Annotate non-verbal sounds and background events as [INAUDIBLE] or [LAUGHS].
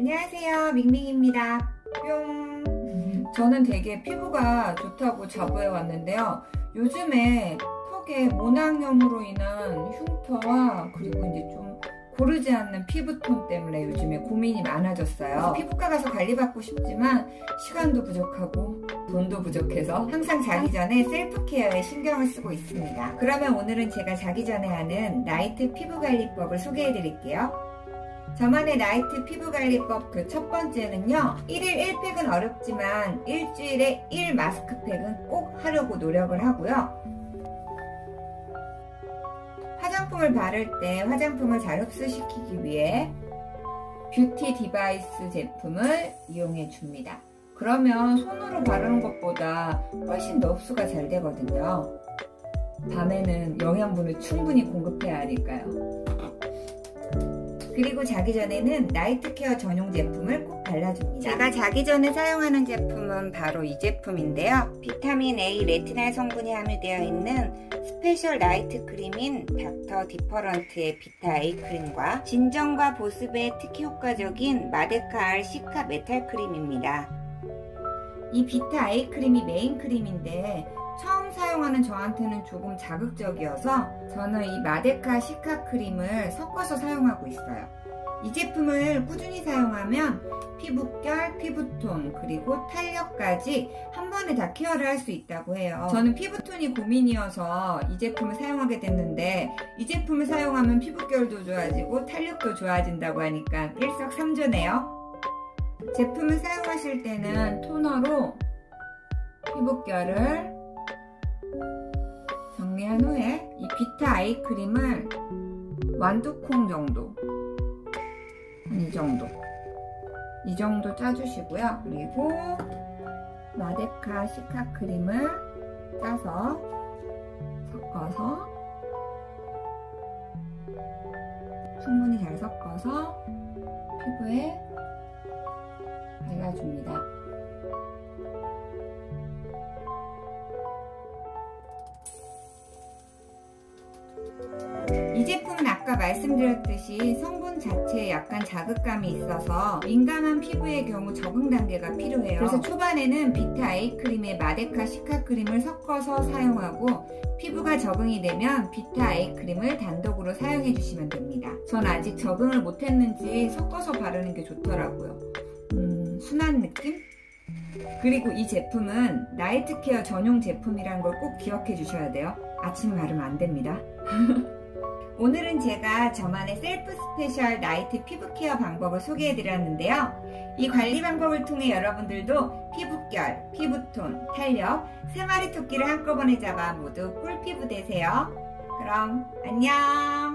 안녕하세요. 밍밍입니다. 뿅. 저는 되게 피부가 좋다고 자부해 왔는데요. 요즘에 턱에 모낭염으로 인한 흉터와 그리고 이제 좀 고르지 않는 피부톤 때문에 요즘에 고민이 많아졌어요. 피부과 가서 관리받고 싶지만 시간도 부족하고 돈도 부족해서 항상 자기 전에 셀프 케어에 신경을 쓰고 있습니다. 그러면 오늘은 제가 자기 전에 하는 나이트 피부관리법을 소개해 드릴게요 저만의 나이트 피부관리법 그 첫 번째는요 1일 1팩은 어렵지만 일주일에 1 마스크팩은 꼭 하려고 노력을 하고요. 화장품을 바를 때 화장품을 잘 흡수시키기 위해 뷰티 디바이스 제품을 이용해 줍니다. 그러면 손으로 바르는 것보다 훨씬 더 흡수가 잘 되거든요. 밤에는 영양분을 충분히 공급해야 하니까요 그리고 자기 전에는 나이트 케어 전용 제품을 꼭 발라줍니다. 제가 자기 전에 사용하는 제품은 바로 이 제품인데요. 비타민 A 레티날 성분이 함유되어 있는 스페셜 나이트 크림인 닥터 디퍼런트의 비타 A 크림과 진정과 보습에 특히 효과적인 마데카 알 시카 메탈 크림입니다. 이 비타 A 크림이 메인 크림인데 처음 사용하는 저한테는 조금 자극적이어서 저는 이 마데카 시카 크림을 섞어서 사용하고 있어요. 이 제품을 꾸준히 사용하면 피부결, 피부톤, 그리고 탄력까지 한 번에 다 케어를 할 수 있다고 해요. 저는 피부톤이 고민이어서 이 제품을 사용하게 됐는데 이 제품을 사용하면 피부결도 좋아지고 탄력도 좋아진다고 하니까 일석삼조네요. 제품을 사용하실 때는 토너로 피부결을 비타 아이 크림을 완두콩 정도 이 정도 이 정도 짜주시고요. 그리고 마데카 시카 크림을 짜서 섞어서 충분히 잘 섞어서 피부에 발라줍니다 이 제품은 아까 말씀드렸듯이 성분 자체에 약간 자극감이 있어서 민감한 피부의 경우 적응 단계가 필요해요. 그래서 초반에는 비타 A 크림에 마데카 시카 크림을 섞어서 사용하고 피부가 적응이 되면 비타 A 크림을 단독으로 사용해 주시면 됩니다. 전 아직 적응을 못했는지 섞어서 바르는 게 좋더라고요. 음, 순한 느낌? 그리고 이 제품은 나이트 케어 전용 제품이란 걸 꼭 기억해 주셔야 돼요. 아침에 바르면 안 됩니다. [LAUGHS] 오늘은 제가 저만의 셀프 스페셜 나이트 피부 케어 방법을 소개해 드렸는데요. 이 관리 방법을 통해 여러분들도 피부결, 피부톤, 탄력, 세 마리 토끼를 한꺼번에 잡아 모두 꿀피부 되세요. 그럼 안녕!